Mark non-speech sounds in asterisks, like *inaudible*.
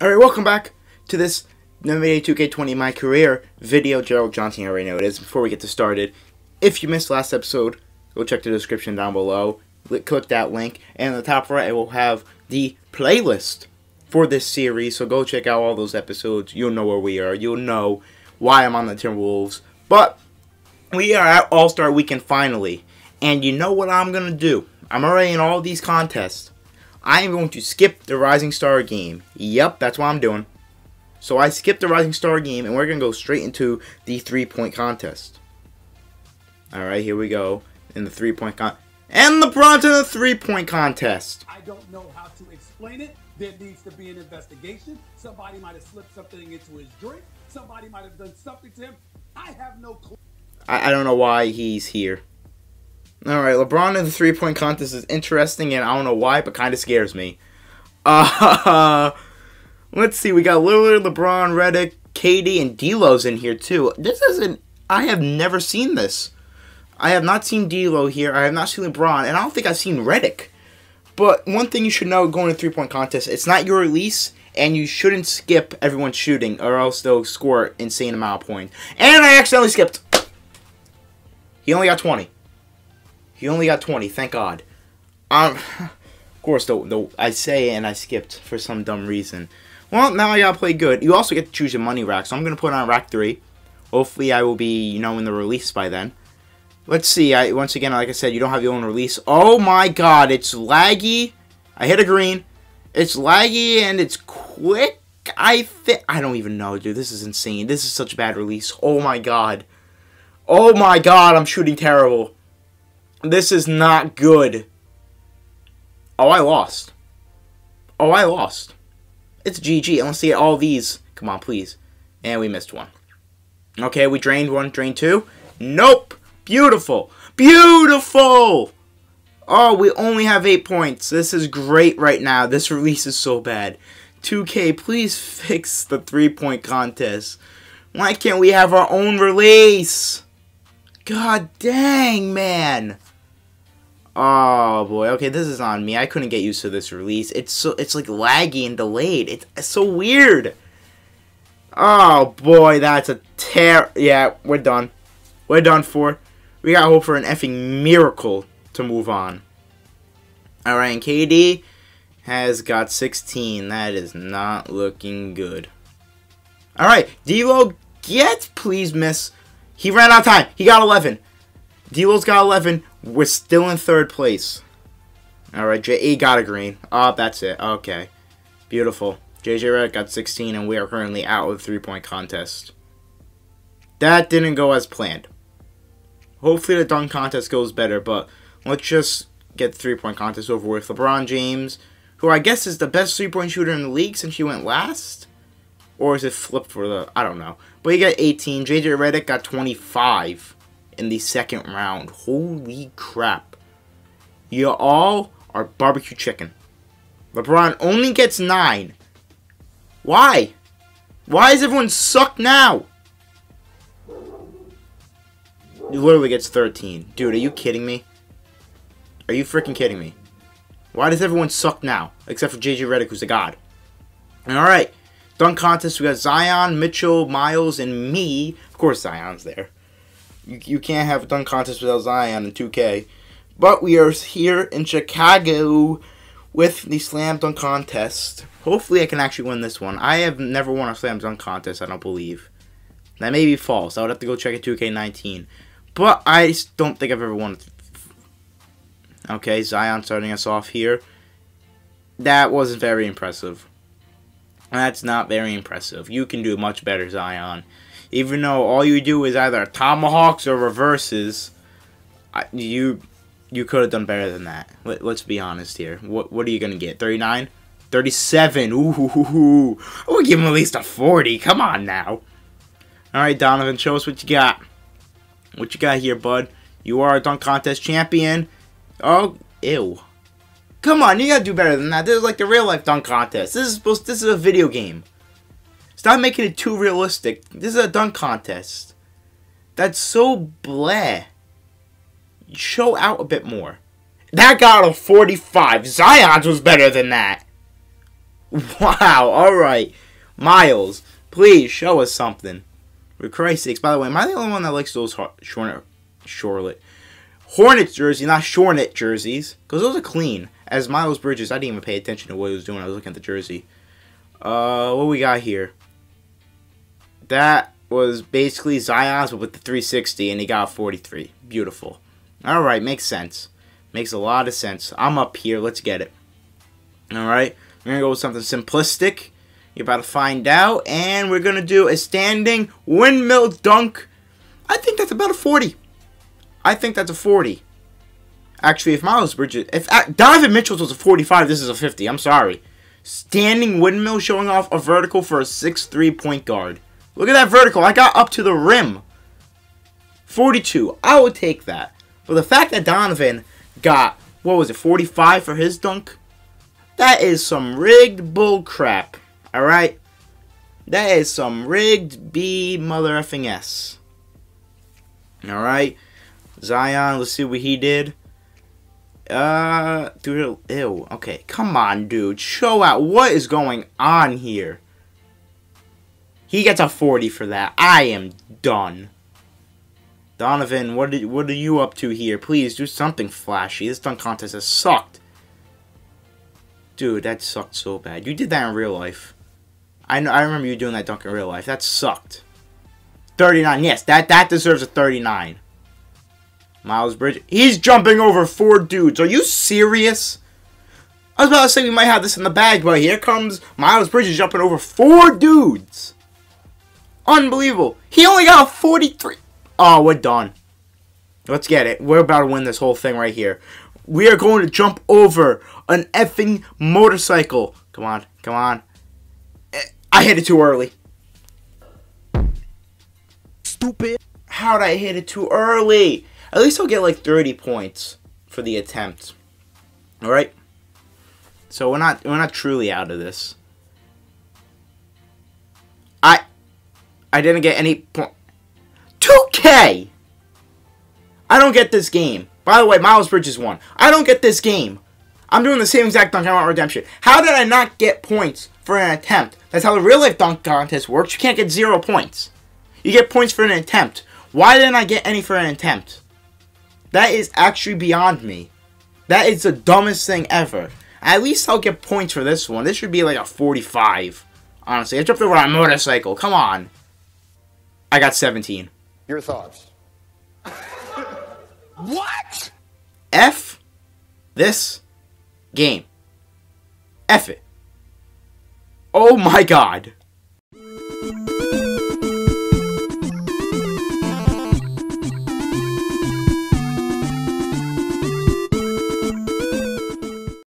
Alright, welcome back to this NBA 2K20 My Career video. Gerald Johnson already know it is. Before we get to started, if you missed last episode, go check the description down below. Click that link, and in the top right, it will have the playlist for this series. So go check out all those episodes. You'll know where we are. You'll know why I'm on the Timberwolves. But we are at All Star Weekend finally, and you know what I'm gonna do? I'm already in all these contests. I am going to skip the Rising Star game. Yep, that's what I'm doing. So I skipped the Rising Star game, and we're going to go straight into the three-point contest. Alright, here we go. In the three-point con... And LeBron's in the three-point contest. I don't know how to explain it. There needs to be an investigation. Somebody might have slipped something into his drink. Somebody might have done something to him. I have no clue. I, I don't know why he's here. All right, LeBron in the three point contest is interesting, and I don't know why, but kind of scares me. Uh, *laughs* let's see. We got Lillard, LeBron, Redick, KD, and D'Lo's in here too. This isn't. I have never seen this. I have not seen D'Lo here. I have not seen LeBron, and I don't think I've seen Redick. But one thing you should know going to three point contest, it's not your release, and you shouldn't skip everyone shooting, or else they'll score insane amount of points. And I accidentally skipped. He only got 20. He only got 20, thank God. Um, of course, though, though I say and I skipped for some dumb reason. Well, now I gotta play good. You also get to choose your money rack, so I'm gonna put on rack 3. Hopefully I will be, you know, in the release by then. Let's see, I once again, like I said, you don't have your own release. Oh my god, it's laggy. I hit a green. It's laggy and it's quick. I think I don't even know, dude. This is insane. This is such a bad release. Oh my god. Oh my god, I'm shooting terrible. This is not good. Oh, I lost. Oh, I lost. It's GG. Let's see all these. Come on, please. And we missed one. Okay, we drained one, drained two. Nope. Beautiful. Beautiful. Oh, we only have eight points. This is great right now. This *laughs* release is so bad. 2K, please fix the three-point contest. Why can't we have our own release? God dang, man. Oh boy. Okay, this is on me. I couldn't get used to this release. It's so it's like laggy and delayed. It's, it's so weird. Oh boy, that's a tear. Yeah, we're done. We're done for. We got hope for an effing miracle to move on. All right, and KD has got 16. That is not looking good. All right, D'Lo, get please miss. He ran out of time. He got 11. D'Lo's got 11. We're still in third place. Alright, JJ got a green. Oh, that's it. Okay. Beautiful. JJ Redick got 16, and we are currently out of the three-point contest. That didn't go as planned. Hopefully the dunk contest goes better, but let's just get three-point contest over with. LeBron James, who I guess is the best three-point shooter in the league since he went last? Or is it flipped for the... I don't know. But he got 18. JJ Redick got 25 in the second round. Holy crap. You all are barbecue chicken. LeBron only gets 9. Why? Why is everyone suck now? He literally gets 13. Dude, are you kidding me? Are you freaking kidding me? Why does everyone suck now? Except for JJ Redick, who's a god. Alright. Dunk contest, we got Zion, Mitchell, Miles, and me. Of course Zion's there. You, you can't have a dunk contest without Zion in 2K. But we are here in Chicago with the slam dunk contest. Hopefully I can actually win this one. I have never won a slam dunk contest, I don't believe. That may be false. I would have to go check it 2K19. But I don't think I've ever won. Okay, Zion starting us off here. That wasn't very impressive. That's not very impressive. You can do much better, Zion even though all you do is either tomahawks or reverses, you you could have done better than that. Let, us be honest here. What what are you gonna get? 39? 37. Ooh, we'll give him at least a 40. Come on now. All right, Donovan, show us what you got. What you got here, bud? You are a dunk contest champion. Oh, ew. Come on, you gotta do better than that. This is like the real life dunk contest. This is supposed. This is a video game. Stop making it too realistic. This is a dunk contest. That's so bleh. Show out a bit more. That got a 45. Zion's was better than that. Wow, alright. Miles, please show us something. For Christ's sakes. By the way, am I the only one that likes those Hornet, Charlotte, Hornet jersey, not Shornet jerseys? Because those are clean. As Miles Bridges, I didn't even pay attention to what he was doing. I was looking at the jersey. Uh, what we got here? That was basically Zion's, with the 360, and he got 43. Beautiful. Alright, makes sense. Makes a lot of sense. I'm up here. Let's get it. Alright, we're going to go with something simplistic. You're about to find out. And we're going to do a standing windmill dunk. I think that's about a 40. I think that's a 40. Actually, if Miles Bridges... If uh, Donovan Mitchell's was a 45, this is a 50. I'm sorry. Standing windmill showing off a vertical for a 6'3 point guard. Look at that vertical. I got up to the rim. 42. I would take that. But the fact that Donovan got, what was it, 45 for his dunk? That is some rigged bull crap. Alright? That is some rigged B mother effing S. Alright? Zion, let's see what he did. Uh, dude, ew. Okay, come on, dude. Show out. What is going on here? He gets a 40 for that. I am done. Donovan, what are, what are you up to here? Please do something flashy. This dunk contest has sucked. Dude, that sucked so bad. You did that in real life. I know. I remember you doing that dunk in real life. That sucked. 39. Yes, that, that deserves a 39. Miles Bridges. He's jumping over four dudes. Are you serious? I was about to say we might have this in the bag, but here comes Miles Bridges jumping over four dudes. Unbelievable. He only got a 43. Oh, we're done. Let's get it. We're about to win this whole thing right here. We are going to jump over an effing motorcycle. Come on. Come on. Eh, I hit it too early. Stupid. How'd I hit it too early? At least I'll get like 30 points for the attempt. Alright? So we're not we're not truly out of this. I didn't get any point. point 2K! I don't get this game. By the way, Miles Bridges won. I don't get this game. I'm doing the same exact dunk I want redemption. How did I not get points for an attempt? That's how the real life dunk contest works. You can't get zero points. You get points for an attempt. Why didn't I get any for an attempt? That is actually beyond me. That is the dumbest thing ever. At least I'll get points for this one. This should be like a 45. Honestly, I jumped over on a motorcycle. Come on. I got 17. Your thoughts? *laughs* What? F this game. F it. Oh my god.